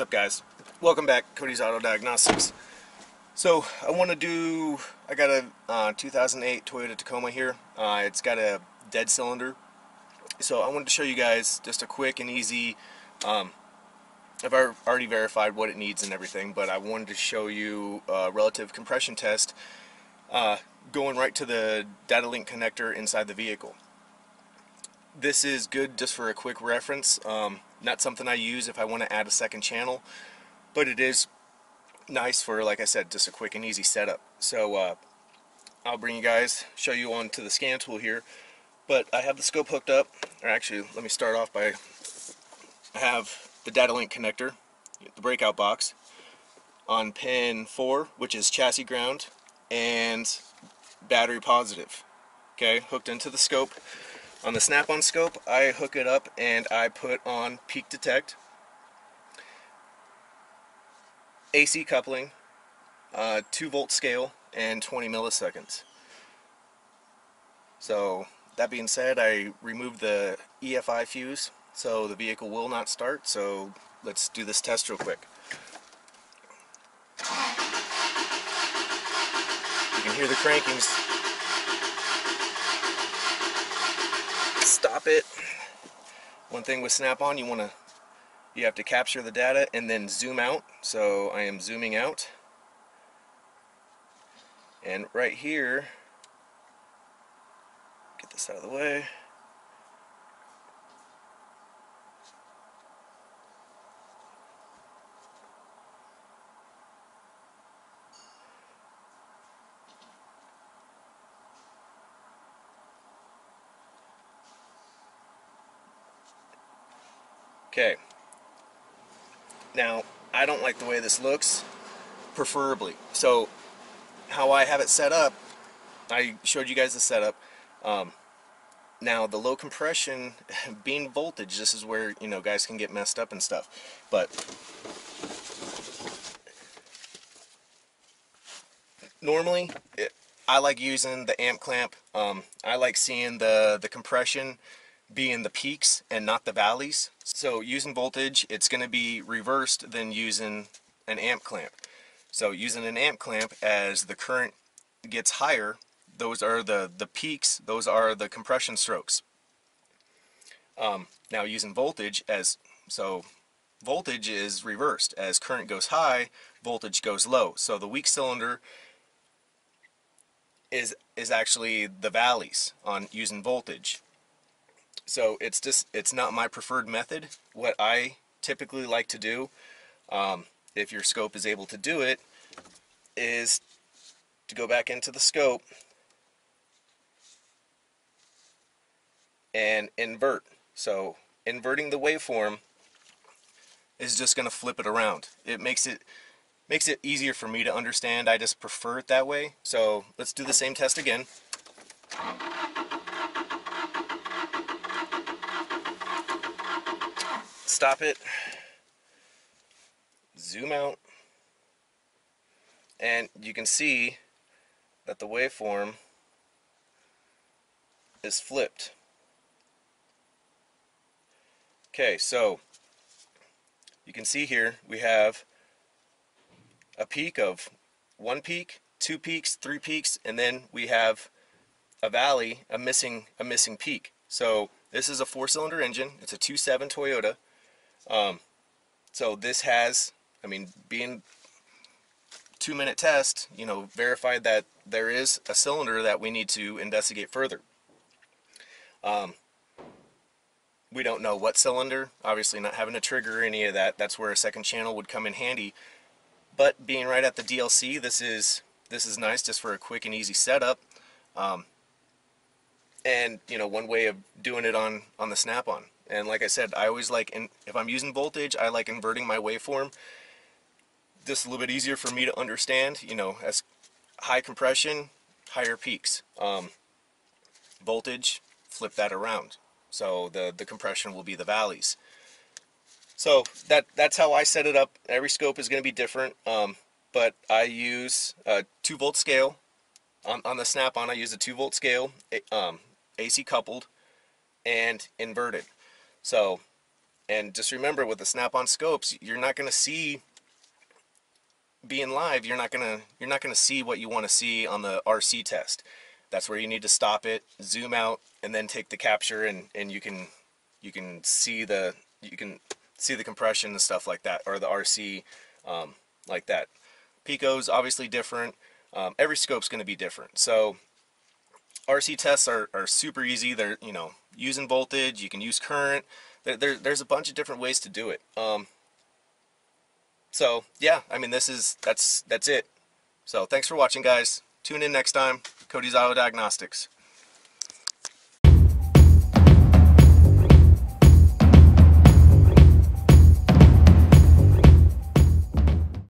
up guys? Welcome back, Cody's Auto Diagnostics. So I want to do, I got a uh, 2008 Toyota Tacoma here. Uh, it's got a dead cylinder. So I wanted to show you guys just a quick and easy, um, I've already verified what it needs and everything, but I wanted to show you a relative compression test uh, going right to the data link connector inside the vehicle. This is good just for a quick reference. Um, not something I use if I want to add a second channel, but it is nice for, like I said, just a quick and easy setup. So uh, I'll bring you guys, show you on to the scan tool here. But I have the scope hooked up, or actually, let me start off by, I have the data link connector, the breakout box, on pin 4, which is chassis ground, and battery positive. Okay, hooked into the scope. On the snap-on scope, I hook it up and I put on peak detect, AC coupling, uh, 2 volt scale, and 20 milliseconds. So that being said, I removed the EFI fuse, so the vehicle will not start, so let's do this test real quick. You can hear the crankings it. One thing with Snap-on, you want to you have to capture the data and then zoom out. So I am zooming out. And right here, get this out of the way. Okay. Now, I don't like the way this looks, preferably. So, how I have it set up, I showed you guys the setup. Um, now, the low compression, being voltage, this is where, you know, guys can get messed up and stuff. But, normally, it, I like using the amp clamp. Um, I like seeing the, the compression be in the peaks and not the valleys. So using voltage, it's going to be reversed than using an amp clamp. So using an amp clamp as the current gets higher, those are the, the peaks, those are the compression strokes. Um, now using voltage as, so voltage is reversed. As current goes high, voltage goes low. So the weak cylinder is, is actually the valleys on using voltage. So it's just, it's not my preferred method. What I typically like to do, um, if your scope is able to do it, is to go back into the scope and invert. So inverting the waveform is just going to flip it around. It makes it makes it easier for me to understand. I just prefer it that way. So let's do the same test again. Stop it, zoom out, and you can see that the waveform is flipped. Okay, so you can see here we have a peak of one peak, two peaks, three peaks, and then we have a valley, a missing a missing peak. So this is a four-cylinder engine. It's a 2.7 Toyota. Um, so this has, I mean, being two minute test, you know, verified that there is a cylinder that we need to investigate further. Um, we don't know what cylinder, obviously not having a trigger or any of that, that's where a second channel would come in handy. But being right at the DLC, this is this is nice just for a quick and easy setup. Um, and you know, one way of doing it on on the snap-on. And like I said, I always like, in, if I'm using voltage, I like inverting my waveform. Just a little bit easier for me to understand, you know, as high compression, higher peaks. Um, voltage, flip that around. So the, the compression will be the valleys. So that that's how I set it up. Every scope is going to be different, um, but I use a 2 volt scale. On, on the snap-on I use a 2 volt scale, um, AC coupled, and inverted. So And just remember with the snap-on scopes, you're not going to see being live, you're not gonna you're not gonna see what you want to see on the RC test. That's where you need to stop it, zoom out, and then take the capture, and and you can you can see the you can see the compression and stuff like that, or the RC um, like that. Pico's obviously different. Um, every scope's going to be different. So RC tests are, are super easy. They're you know using voltage. You can use current. There, there, there's a bunch of different ways to do it. Um, so yeah, I mean this is that's that's it. So thanks for watching guys. Tune in next time. Cody's Auto Diagnostics.